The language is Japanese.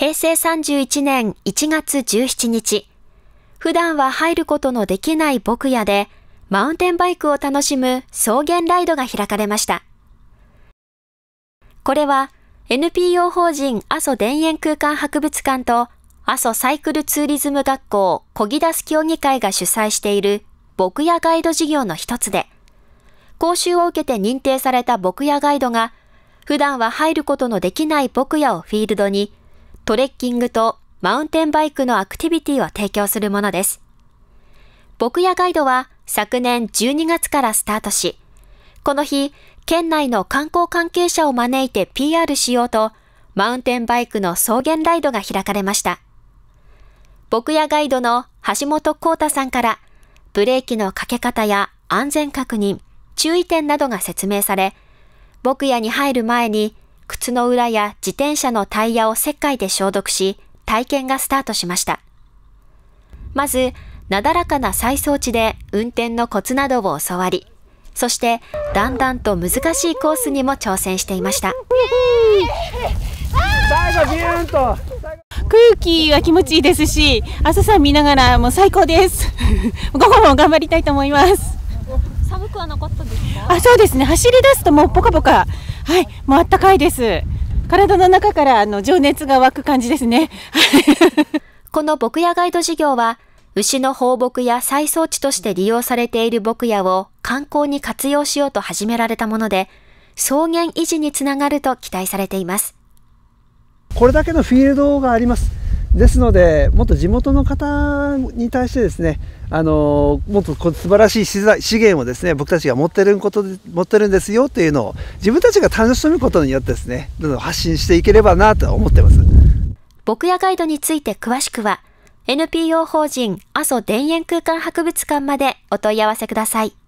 平成31年1月17日、普段は入ることのできない牧野で、マウンテンバイクを楽しむ草原ライドが開かれました。これは NPO 法人阿蘇田園空間博物館と阿蘇サイクルツーリズム学校小木出す協議会が主催している牧野ガイド事業の一つで、講習を受けて認定された牧野ガイドが普段は入ることのできない牧野をフィールドにトレッキングとマウンテンバイクのアクティビティを提供するものです。牧野ガイドは昨年12月からスタートし、この日、県内の観光関係者を招いて PR しようと、マウンテンバイクの草原ライドが開かれました。牧野ガイドの橋本幸太さんから、ブレーキのかけ方や安全確認、注意点などが説明され、牧野に入る前に靴の裏や自転車のタイヤを石灰で消毒し、体験がスタートしました。まず、なだらかな再装置で運転のコツなどを教わり、そしてだんだんと難しいコースにも挑戦していました。最後ビューンと空気は気持ちいいですし、朝さん見ながらもう最高です。午後も頑張りたいと思います。寒くはなかったですか？あ、そうですね。走り出すともうポカポカはい、もうあったかいです。体の中からあの情熱が湧く感じですね。この牧野ガイド事業は、牛の放牧や再装置として利用されている牧野を観光に活用しようと始められたもので、草原維持につながると期待されています。これだけのフィールドがあります。ですので、もっと地元の方に対してですね、あのもっと素晴らしい資源をですね僕たちが持ってること持ってるんですよっていうのを自分たちが楽しむことによってですねどんどん発信していければなと思ってます。牧野ガイドについて詳しくは NPO 法人阿蘇田園空間博物館までお問い合わせください。